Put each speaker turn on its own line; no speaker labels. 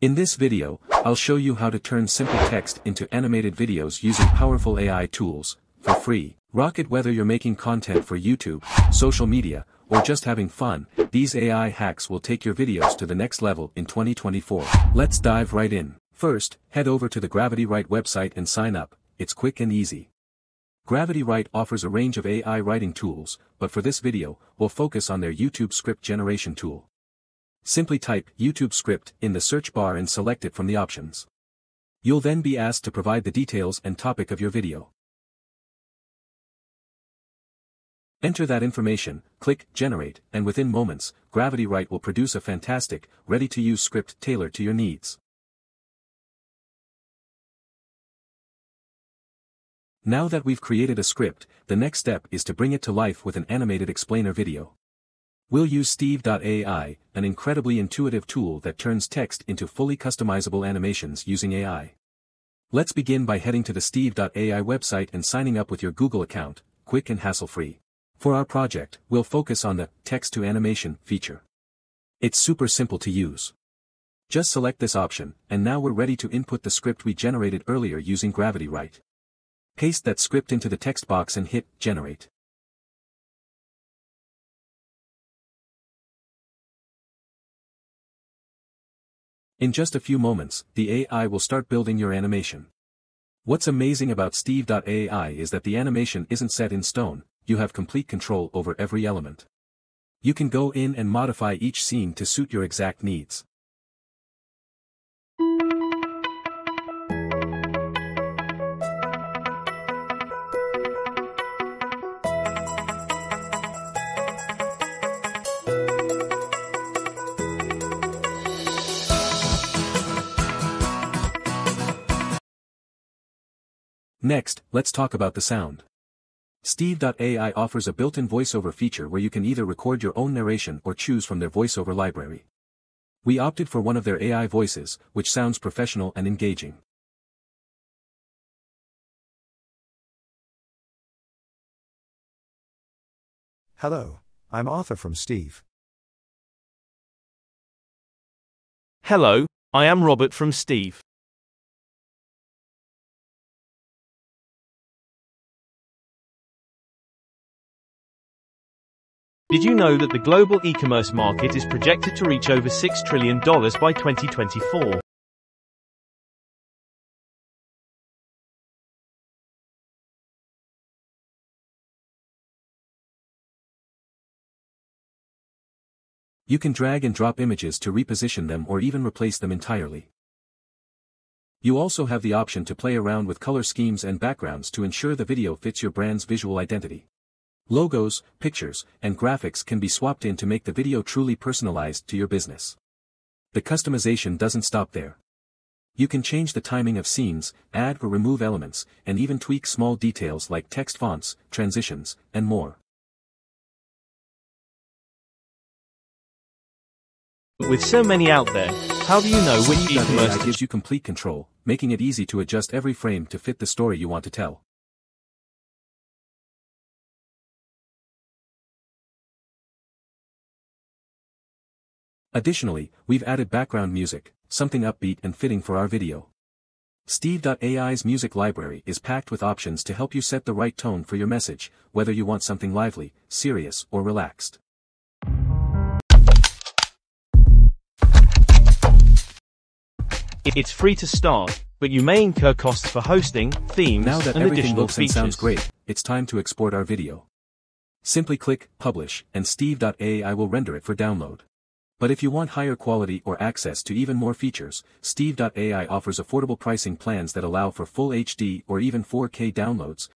In this video, I'll show you how to turn simple text into animated videos using powerful AI tools, for free. Rocket whether you're making content for YouTube, social media, or just having fun, these AI hacks will take your videos to the next level in 2024. Let's dive right in. First, head over to the Gravity Write website and sign up, it's quick and easy. Gravity Write offers a range of AI writing tools, but for this video, we'll focus on their YouTube script generation tool. Simply type YouTube script in the search bar and select it from the options. You'll then be asked to provide the details and topic of your video. Enter that information, click Generate, and within moments, Gravity Write will produce a fantastic, ready-to-use script tailored to your needs. Now that we've created a script, the next step is to bring it to life with an animated explainer video. We'll use Steve.ai, an incredibly intuitive tool that turns text into fully customizable animations using AI. Let's begin by heading to the Steve.ai website and signing up with your Google account, quick and hassle-free. For our project, we'll focus on the text-to-animation feature. It's super simple to use. Just select this option, and now we're ready to input the script we generated earlier using Gravity Write. Paste that script into the text box and hit Generate. In just a few moments, the AI will start building your animation. What's amazing about Steve.ai is that the animation isn't set in stone, you have complete control over every element. You can go in and modify each scene to suit your exact needs. Next, let's talk about the sound. Steve.ai offers a built-in voiceover feature where you can either record your own narration or choose from their voiceover library. We opted for one of their AI voices, which sounds professional and engaging.
Hello, I'm Arthur from Steve.
Hello, I am Robert from Steve. Did you know that the global e-commerce market is projected to reach over $6 trillion by 2024?
You can drag and drop images to reposition them or even replace them entirely. You also have the option to play around with color schemes and backgrounds to ensure the video fits your brand's visual identity. Logos, pictures, and graphics can be swapped in to make the video truly personalized to your business. The customization doesn't stop there. You can change the timing of scenes, add or remove elements, and even tweak small details like text fonts, transitions, and more.
With so many out there, how do you know which e-commerce
gives you complete control, making it easy to adjust every frame to fit the story you want to tell. Additionally, we've added background music, something upbeat and fitting for our video. Steve.ai's music library is packed with options to help you set the right tone for your message, whether you want something lively, serious, or relaxed.
It's free to start, but you may incur costs for hosting, themes,
Now that
and
everything
additional
looks and sounds great, it's time to export our video. Simply click Publish, and Steve.ai will render it for download. But if you want higher quality or access to even more features, Steve.ai offers affordable pricing plans that allow for full HD or even 4K downloads,